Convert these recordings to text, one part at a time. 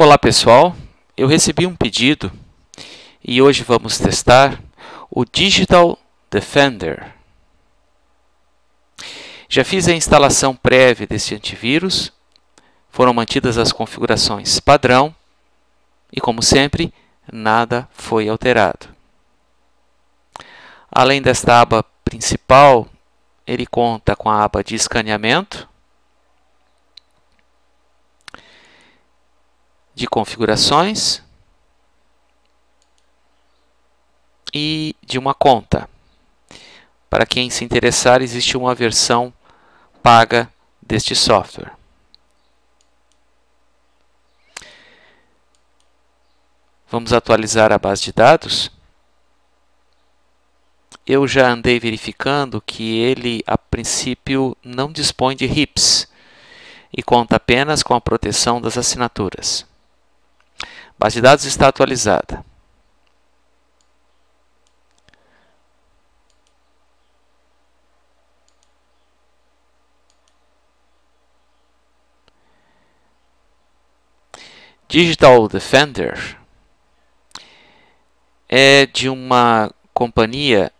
Olá pessoal, eu recebi um pedido e hoje vamos testar o Digital Defender. Já fiz a instalação prévia desse antivírus, foram mantidas as configurações padrão e, como sempre, nada foi alterado. Além desta aba principal, ele conta com a aba de escaneamento, de configurações e de uma conta. Para quem se interessar, existe uma versão paga deste software. Vamos atualizar a base de dados. Eu já andei verificando que ele, a princípio, não dispõe de HIPS e conta apenas com a proteção das assinaturas. Base de dados está atualizada. Digital Defender é de uma companhia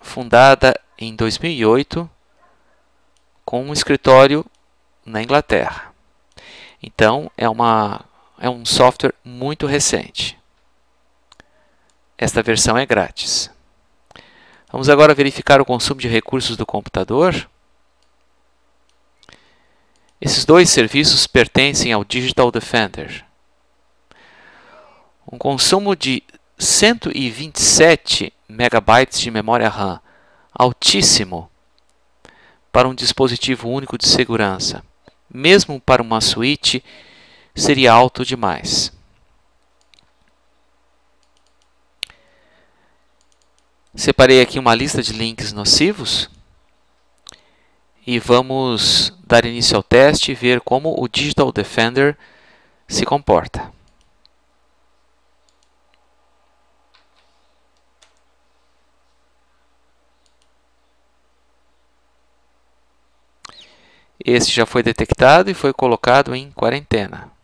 fundada em 2008 com um escritório na Inglaterra. Então, é uma é um software muito recente. Esta versão é grátis. Vamos agora verificar o consumo de recursos do computador. Esses dois serviços pertencem ao Digital Defender. Um consumo de 127 megabytes de memória RAM, altíssimo para um dispositivo único de segurança, mesmo para uma suíte seria alto demais. Separei aqui uma lista de links nocivos e vamos dar início ao teste e ver como o Digital Defender se comporta. Este já foi detectado e foi colocado em quarentena.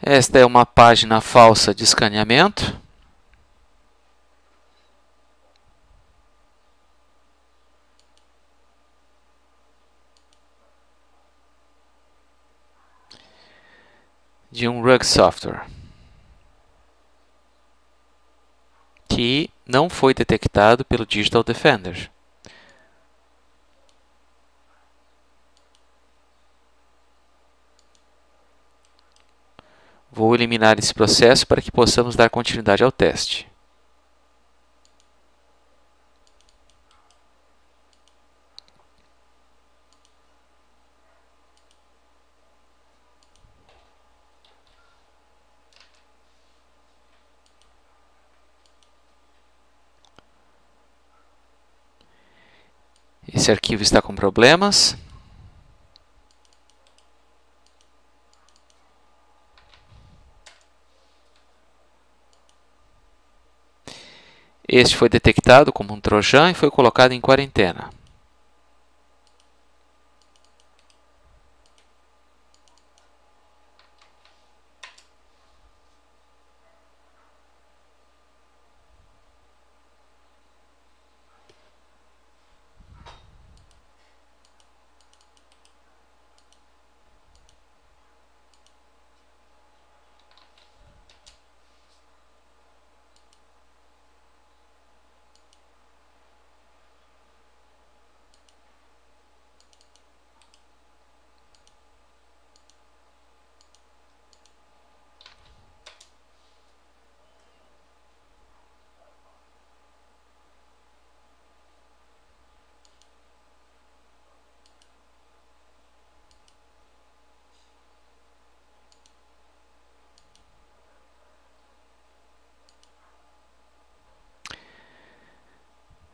Esta é uma página falsa de escaneamento. de um rug software que não foi detectado pelo Digital Defender. Vou eliminar esse processo para que possamos dar continuidade ao teste. Esse arquivo está com problemas. Este foi detectado como um trojan e foi colocado em quarentena.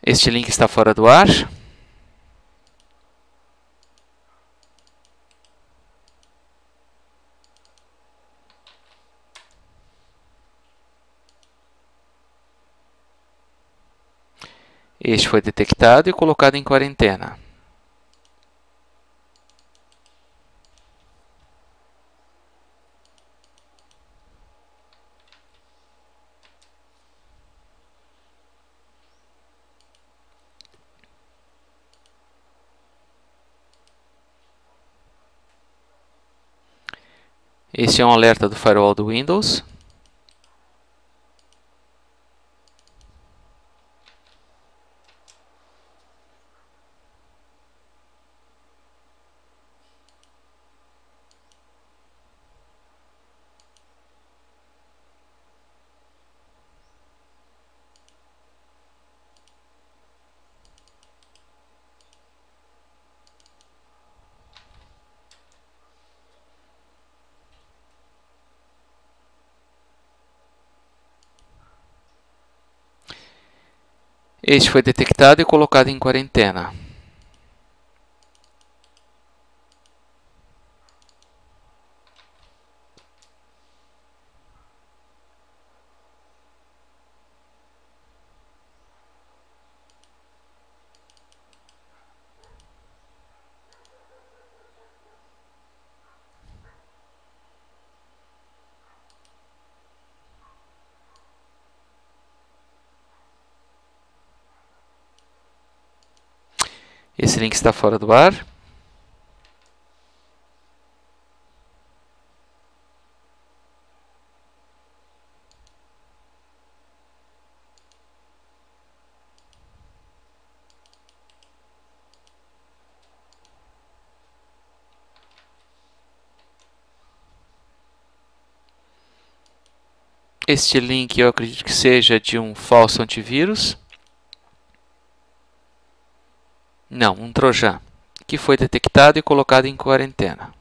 Este link está fora do ar. Este foi detectado e colocado em quarentena. Este é um alerta do firewall do Windows. Este foi detectado e colocado em quarentena. Esse link está fora do ar. Este link eu acredito que seja de um falso antivírus. Não, um trojan, que foi detectado e colocado em quarentena.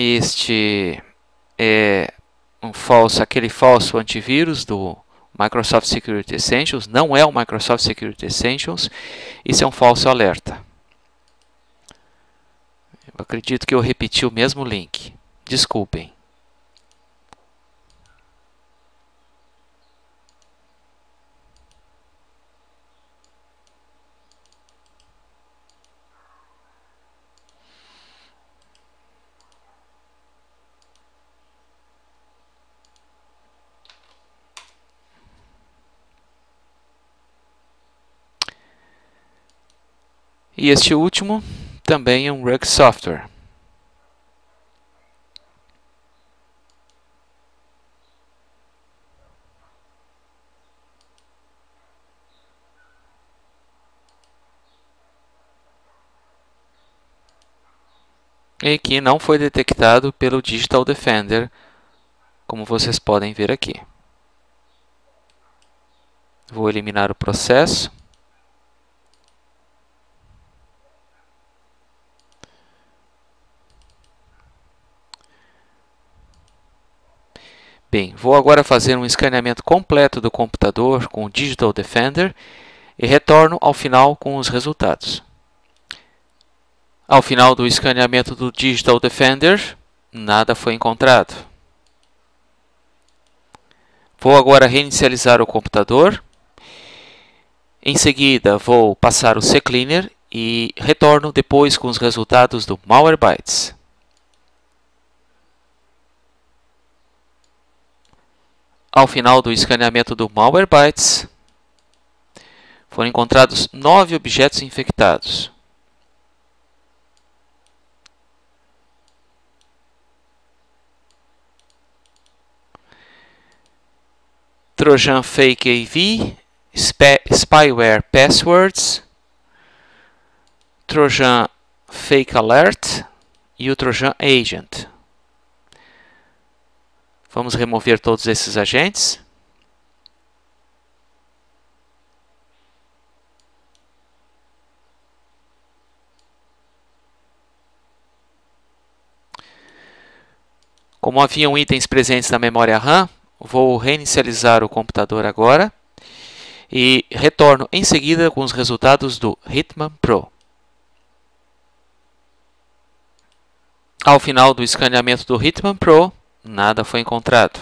Este é um falso, aquele falso antivírus do Microsoft Security Essentials, não é o Microsoft Security Essentials, isso é um falso alerta. Eu acredito que eu repeti o mesmo link. Desculpem. E este último também é um Rug Software. E que não foi detectado pelo Digital Defender, como vocês podem ver aqui. Vou eliminar o processo. Bem, vou agora fazer um escaneamento completo do computador com o Digital Defender e retorno ao final com os resultados. Ao final do escaneamento do Digital Defender, nada foi encontrado. Vou agora reinicializar o computador. Em seguida, vou passar o CCleaner e retorno depois com os resultados do Malwarebytes. Ao final do escaneamento do Malwarebytes, foram encontrados nove objetos infectados. Trojan Fake AV, Spyware Passwords, Trojan Fake Alert e o Trojan Agent. Vamos remover todos esses agentes. Como haviam itens presentes na memória RAM, vou reinicializar o computador agora e retorno em seguida com os resultados do Hitman Pro. Ao final do escaneamento do Hitman Pro, nada foi encontrado.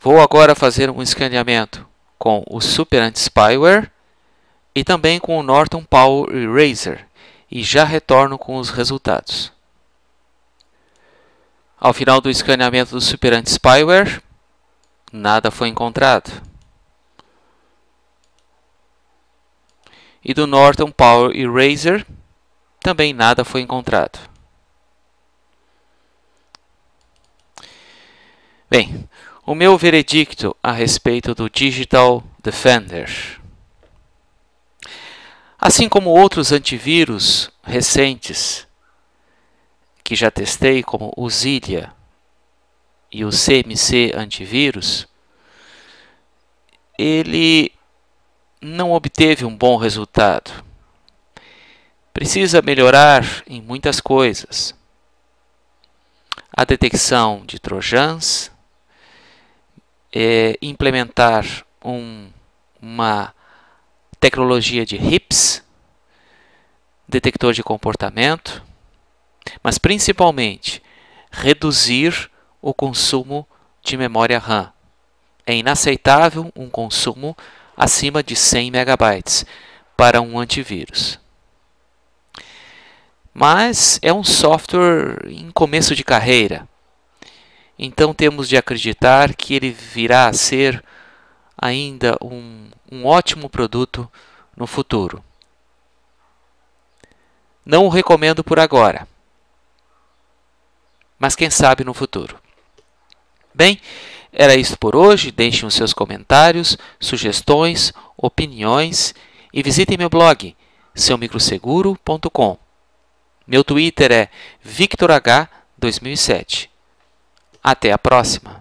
Vou agora fazer um escaneamento com o Super Anti-Spyware e também com o Norton Power Eraser e já retorno com os resultados. Ao final do escaneamento do Super Anti-Spyware, nada foi encontrado. E do Norton Power Eraser, também nada foi encontrado. Bem, o meu veredicto a respeito do Digital Defender. Assim como outros antivírus recentes que já testei, como o Zilia e o CMC antivírus, ele não obteve um bom resultado. Precisa melhorar em muitas coisas. A detecção de trojans, é, implementar um, uma tecnologia de HIPS, detector de comportamento, mas principalmente reduzir o consumo de memória RAM. É inaceitável um consumo acima de 100 megabytes para um antivírus. Mas é um software em começo de carreira. Então temos de acreditar que ele virá a ser ainda um, um ótimo produto no futuro. Não o recomendo por agora mas quem sabe no futuro. Bem, era isso por hoje. Deixem os seus comentários, sugestões, opiniões e visitem meu blog seumicroseguro.com. Meu Twitter é VictorH2007. Até a próxima!